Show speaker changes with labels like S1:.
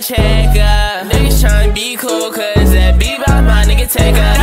S1: check up. Niggas tryna be cool, cause that beat by my nigga take up.